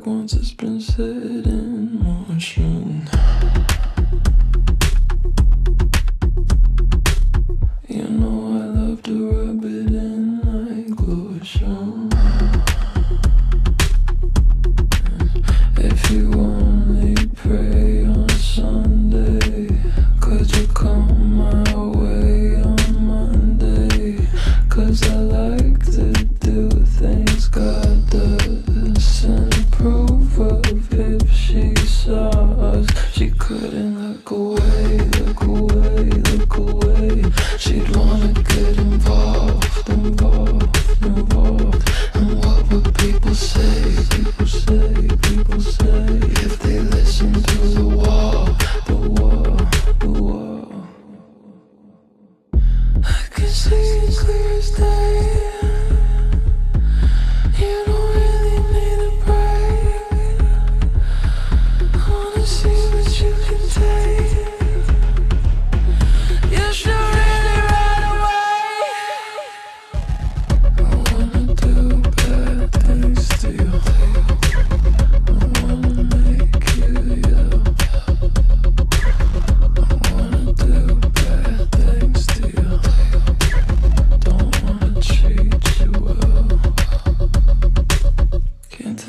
back once it's been set in motion. You know I love to rub it in like lotion.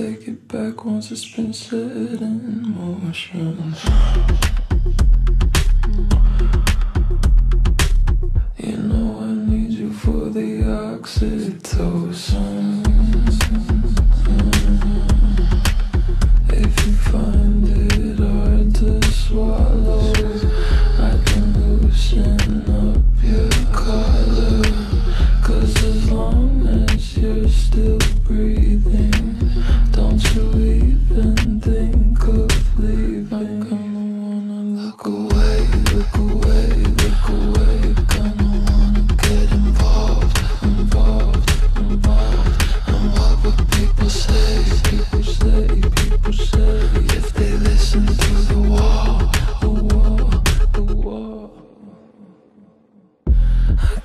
take it back once it's been set in motion.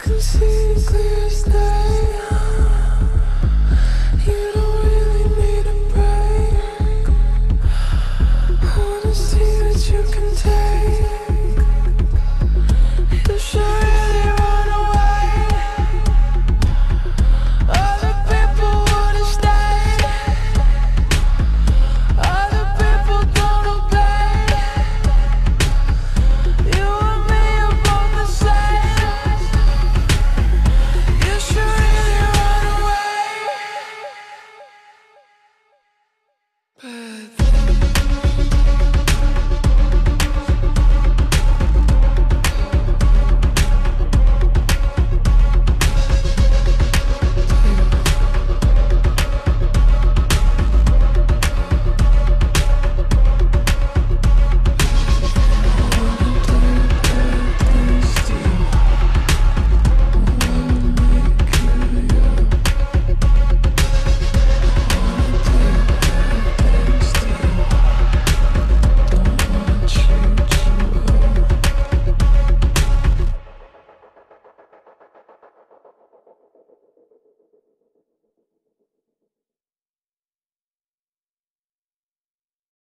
can see clear as day. Father.